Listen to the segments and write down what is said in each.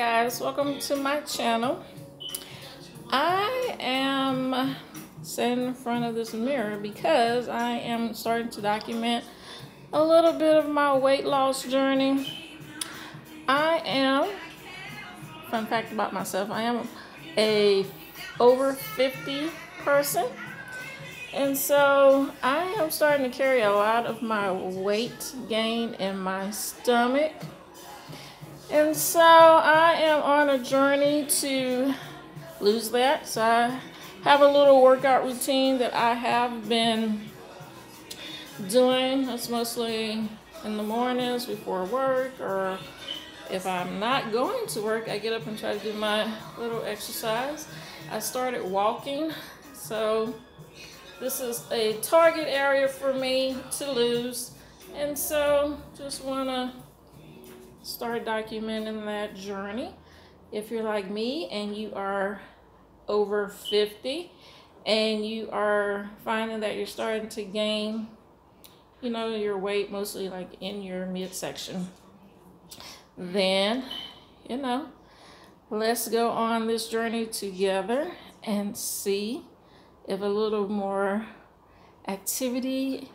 guys welcome to my channel. I am sitting in front of this mirror because I am starting to document a little bit of my weight loss journey. I am fun fact about myself I am a over 50 person. And so I am starting to carry a lot of my weight gain in my stomach and so I am on a journey to lose that. So I have a little workout routine that I have been doing. That's mostly in the mornings before work or if I'm not going to work, I get up and try to do my little exercise. I started walking, so this is a target area for me to lose. And so just want to start documenting that journey. If you're like me and you are over 50 and you are finding that you're starting to gain, you know, your weight mostly like in your midsection, then, you know, let's go on this journey together and see if a little more activity,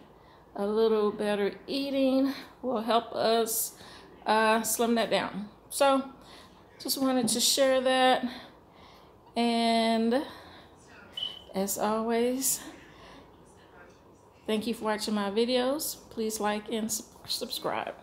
a little better eating will help us uh, slim that down. So just wanted to share that. And as always, thank you for watching my videos. Please like and subscribe.